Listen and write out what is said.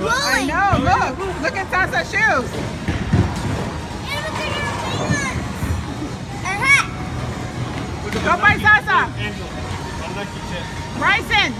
Rolling. I know. Look. Look at Sasa's shoes. And look at her fingers. Her hat. Go by Sasa. Angel, unlucky. Bryson.